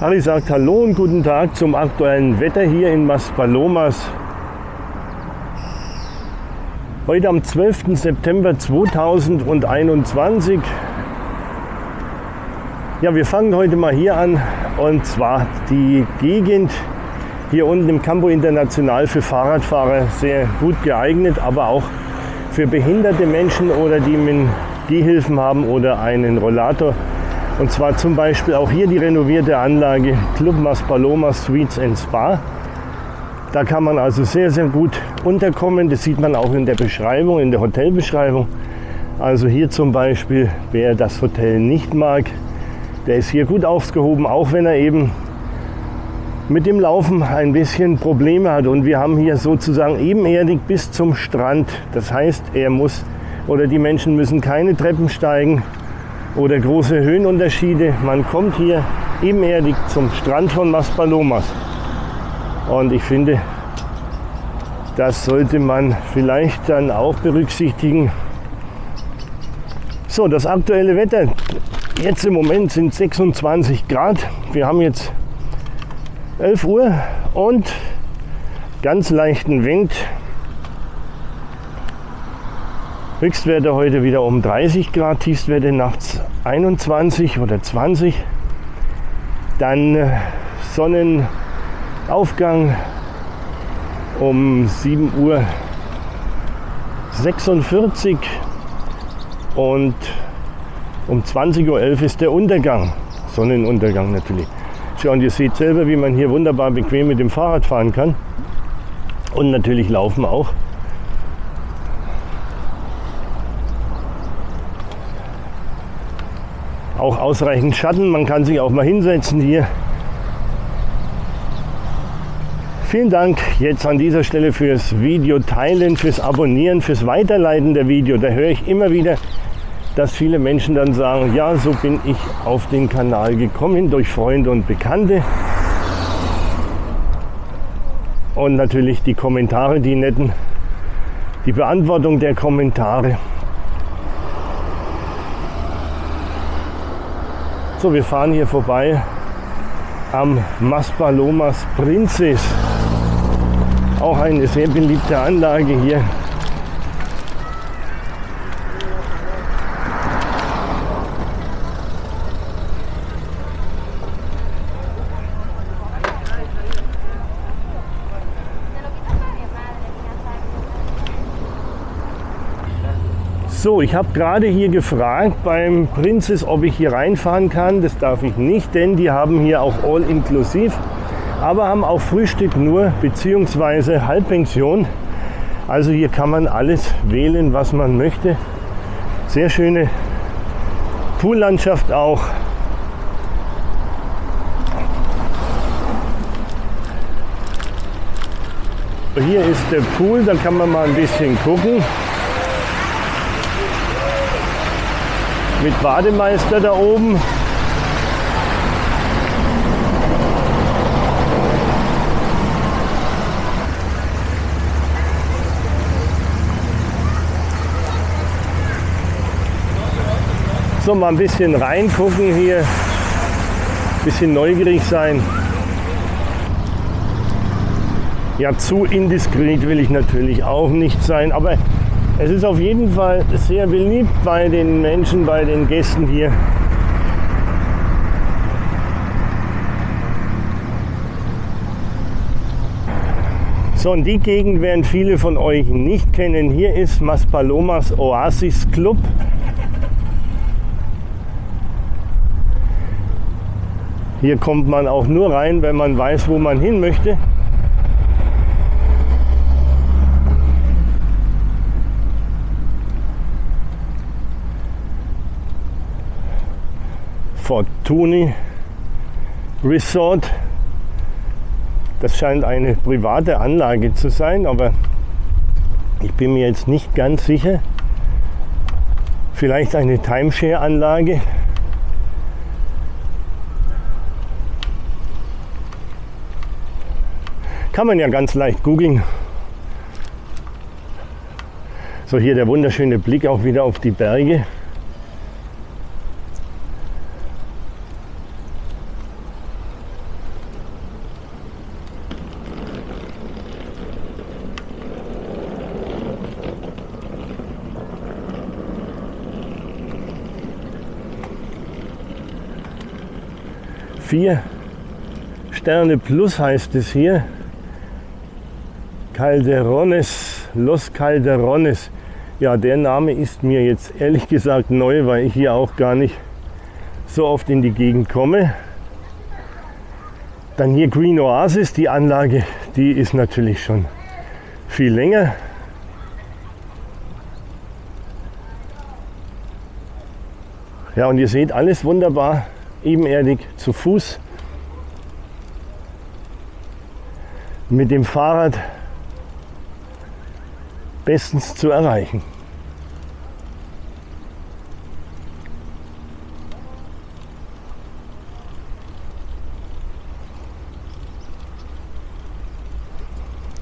Harry sagt Hallo und guten Tag zum aktuellen Wetter hier in Maspalomas. Heute am 12. September 2021. Ja, wir fangen heute mal hier an und zwar die Gegend hier unten im Campo International für Fahrradfahrer sehr gut geeignet, aber auch für behinderte Menschen oder die mit Gehhilfen haben oder einen Rollator. Und zwar zum Beispiel auch hier die renovierte Anlage Club Maspaloma Suites and Spa. Da kann man also sehr, sehr gut unterkommen. Das sieht man auch in der Beschreibung, in der Hotelbeschreibung. Also hier zum Beispiel, wer das Hotel nicht mag, der ist hier gut aufgehoben, auch wenn er eben mit dem Laufen ein bisschen Probleme hat. Und wir haben hier sozusagen ebenerdig bis zum Strand. Das heißt, er muss oder die Menschen müssen keine Treppen steigen oder große Höhenunterschiede. Man kommt hier ebenerdig zum Strand von Maspalomas. Und ich finde, das sollte man vielleicht dann auch berücksichtigen. So, das aktuelle Wetter. Jetzt im Moment sind 26 Grad. Wir haben jetzt 11 Uhr und ganz leichten Wind. Höchstwerte heute wieder um 30 Grad, Tiefstwerte nachts 21 oder 20. Dann äh, Sonnenaufgang um 7 Uhr 46 und um 20.11 Uhr ist der Untergang, Sonnenuntergang natürlich. Tja, und ihr seht selber, wie man hier wunderbar bequem mit dem Fahrrad fahren kann. Und natürlich laufen auch. Auch ausreichend Schatten, man kann sich auch mal hinsetzen hier. Vielen Dank jetzt an dieser Stelle fürs Video teilen, fürs Abonnieren, fürs Weiterleiten der Video. Da höre ich immer wieder, dass viele Menschen dann sagen, ja, so bin ich auf den Kanal gekommen durch Freunde und Bekannte. Und natürlich die Kommentare, die netten, die Beantwortung der Kommentare. So, wir fahren hier vorbei am Maspalomas Prinzes. Auch eine sehr beliebte Anlage hier So, ich habe gerade hier gefragt beim Princess, ob ich hier reinfahren kann. Das darf ich nicht, denn die haben hier auch All inklusiv, aber haben auch Frühstück nur beziehungsweise Halbpension. Also hier kann man alles wählen, was man möchte. Sehr schöne Poollandschaft auch. Hier ist der Pool, da kann man mal ein bisschen gucken. Mit Bademeister da oben. So, mal ein bisschen reingucken hier, ein bisschen neugierig sein. Ja, zu indiskret will ich natürlich auch nicht sein, aber es ist auf jeden Fall sehr beliebt bei den Menschen, bei den Gästen hier. So, und die Gegend werden viele von euch nicht kennen. Hier ist Maspalomas Oasis Club. Hier kommt man auch nur rein, wenn man weiß, wo man hin möchte. Fortuny Resort. Das scheint eine private Anlage zu sein, aber ich bin mir jetzt nicht ganz sicher. Vielleicht eine Timeshare-Anlage. Kann man ja ganz leicht googeln. So, hier der wunderschöne Blick auch wieder auf die Berge. Vier Sterne plus heißt es hier. Calderones, Los Calderones. Ja, der Name ist mir jetzt ehrlich gesagt neu, weil ich hier auch gar nicht so oft in die Gegend komme. Dann hier Green Oasis, die Anlage, die ist natürlich schon viel länger. Ja, und ihr seht alles wunderbar ebenerdig zu Fuß. Mit dem Fahrrad bestens zu erreichen.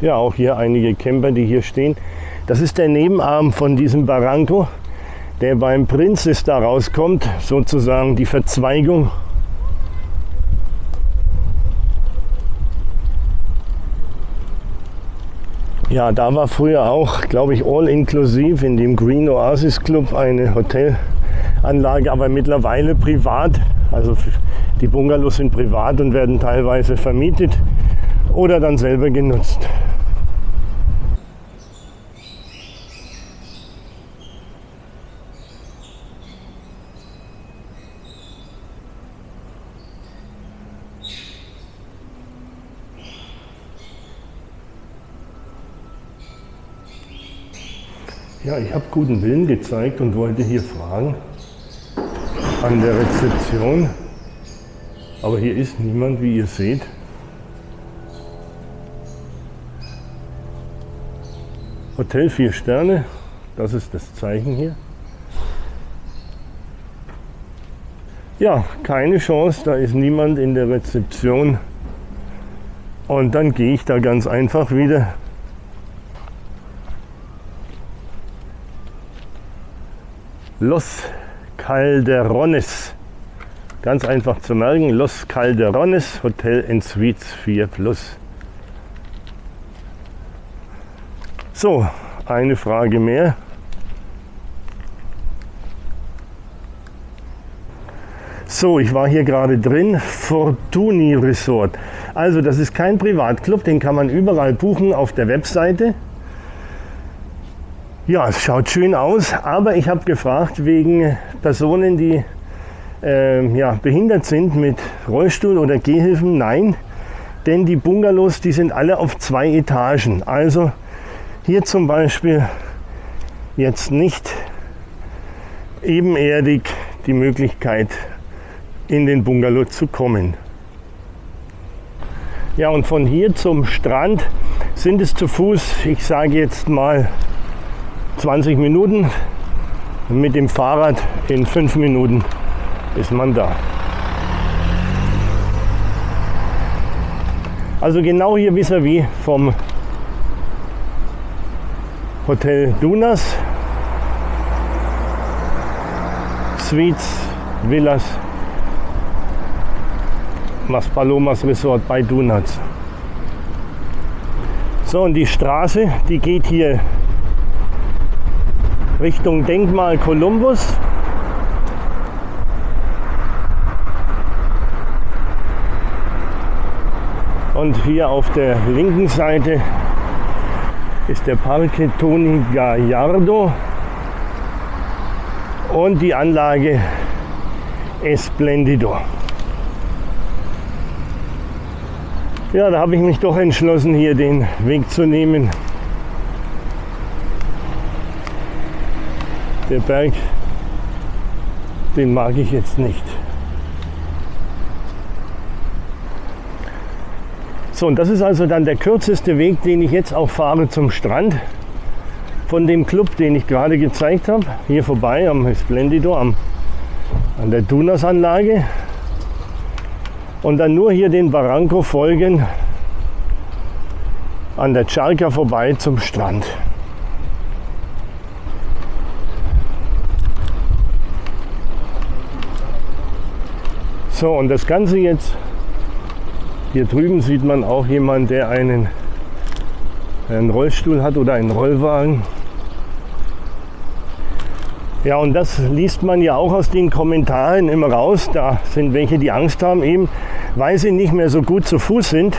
Ja, auch hier einige Camper, die hier stehen. Das ist der Nebenarm von diesem Barranco, der beim Prinzess da rauskommt, sozusagen die Verzweigung. Ja, da war früher auch, glaube ich, all inklusiv in dem Green Oasis Club eine Hotelanlage, aber mittlerweile privat. Also die Bungalows sind privat und werden teilweise vermietet oder dann selber genutzt. Ich habe guten Willen gezeigt und wollte hier fragen an der Rezeption. Aber hier ist niemand, wie ihr seht. Hotel 4 Sterne, das ist das Zeichen hier. Ja, keine Chance, da ist niemand in der Rezeption. Und dann gehe ich da ganz einfach wieder Los Calderones. Ganz einfach zu merken, Los Calderones Hotel in Suites 4 Plus. So, eine Frage mehr. So, ich war hier gerade drin. Fortuni Resort. Also, das ist kein Privatclub, den kann man überall buchen auf der Webseite. Ja, es schaut schön aus, aber ich habe gefragt wegen Personen, die äh, ja, behindert sind mit Rollstuhl oder Gehhilfen. Nein, denn die Bungalows, die sind alle auf zwei Etagen. Also hier zum Beispiel jetzt nicht ebenerdig die Möglichkeit in den Bungalow zu kommen. Ja, und von hier zum Strand sind es zu Fuß, ich sage jetzt mal 20 Minuten. Mit dem Fahrrad in 5 Minuten ist man da. Also genau hier vis-à-vis -vis vom Hotel Dunas. Suites, Villas, Mas Palomas Resort bei Dunas. So, und die Straße, die geht hier Richtung Denkmal Kolumbus. Und hier auf der linken Seite ist der Parque Toni Gallardo und die Anlage Esplendido. Ja, da habe ich mich doch entschlossen, hier den Weg zu nehmen. Der Berg, den mag ich jetzt nicht. So, und das ist also dann der kürzeste Weg, den ich jetzt auch fahre zum Strand. Von dem Club, den ich gerade gezeigt habe, hier vorbei am Splendido, am, an der Dunas-Anlage. Und dann nur hier den Barranco folgen, an der Charca vorbei zum Strand. So, und das Ganze jetzt, hier drüben sieht man auch jemanden, der einen, einen Rollstuhl hat oder einen Rollwagen. Ja, und das liest man ja auch aus den Kommentaren immer raus. Da sind welche, die Angst haben, eben, weil sie nicht mehr so gut zu Fuß sind.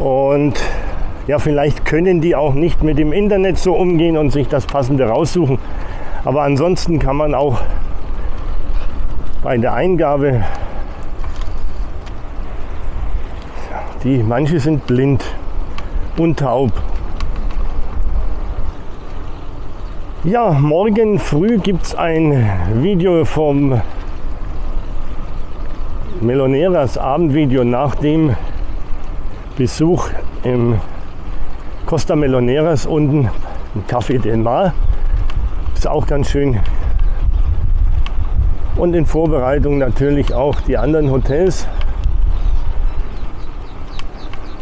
Und ja, vielleicht können die auch nicht mit dem Internet so umgehen und sich das Passende raussuchen. Aber ansonsten kann man auch bei der Eingabe, die manche sind blind und taub. Ja, morgen früh gibt es ein Video vom Meloneras Abendvideo nach dem Besuch im Costa Meloneras unten im Café Del Mar. Ist auch ganz schön. Und in Vorbereitung natürlich auch die anderen Hotels.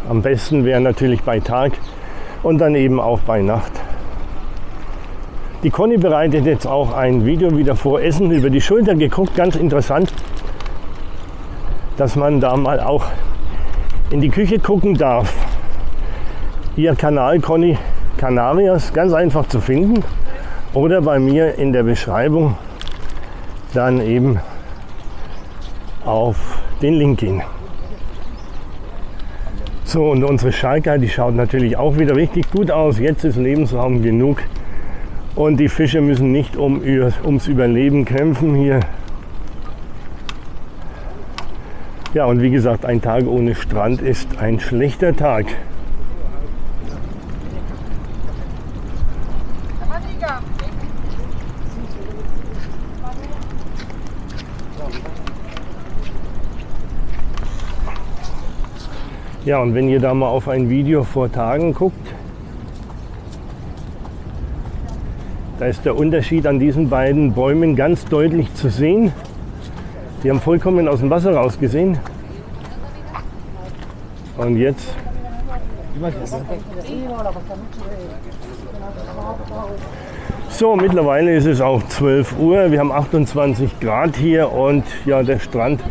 Am besten wäre natürlich bei Tag und dann eben auch bei Nacht. Die Conny bereitet jetzt auch ein Video wieder vor Essen über die Schulter geguckt. Ganz interessant, dass man da mal auch in die Küche gucken darf. Ihr Kanal Conny Canarias, ganz einfach zu finden. Oder bei mir in der Beschreibung dann eben auf den Link gehen. So, und unsere Schalker, die schaut natürlich auch wieder richtig gut aus. Jetzt ist Lebensraum genug. Und die Fische müssen nicht um, ums Überleben kämpfen hier. Ja, und wie gesagt, ein Tag ohne Strand ist ein schlechter Tag. Ja, und wenn ihr da mal auf ein Video vor Tagen guckt, da ist der Unterschied an diesen beiden Bäumen ganz deutlich zu sehen. Die haben vollkommen aus dem Wasser rausgesehen. Und jetzt so, mittlerweile ist es auch 12 Uhr. Wir haben 28 Grad hier und ja, der Strand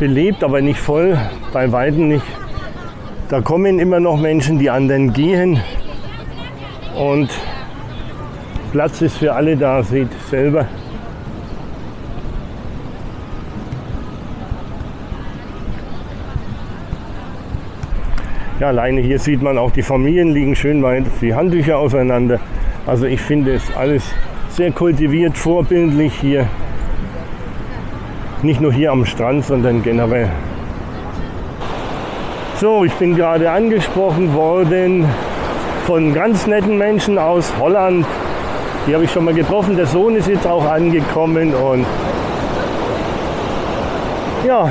belebt, aber nicht voll, bei Weitem nicht. Da kommen immer noch Menschen, die anderen gehen und Platz ist für alle da, seht selber. Ja, alleine hier sieht man auch, die Familien liegen schön weit die Handtücher auseinander. Also ich finde es alles sehr kultiviert, vorbildlich hier. Nicht nur hier am Strand, sondern generell. So, ich bin gerade angesprochen worden von ganz netten Menschen aus Holland. Die habe ich schon mal getroffen. Der Sohn ist jetzt auch angekommen und ja,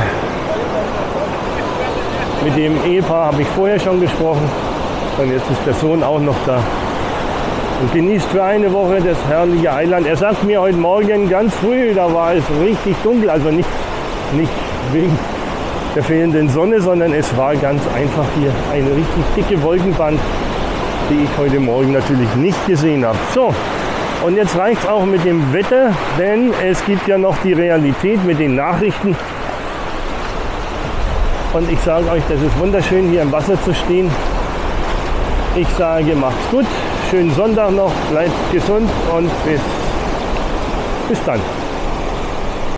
mit dem Ehepaar habe ich vorher schon gesprochen und jetzt ist der Sohn auch noch da und genießt für eine Woche das herrliche Eiland. Er sagt mir heute Morgen ganz früh, da war es richtig dunkel, also nicht, nicht wegen der fehlenden Sonne, sondern es war ganz einfach hier eine richtig dicke Wolkenband, die ich heute Morgen natürlich nicht gesehen habe. So, und jetzt reicht es auch mit dem Wetter, denn es gibt ja noch die Realität mit den Nachrichten. Und ich sage euch, das ist wunderschön hier im Wasser zu stehen. Ich sage, macht's gut, schönen Sonntag noch, bleibt gesund und bis, bis dann.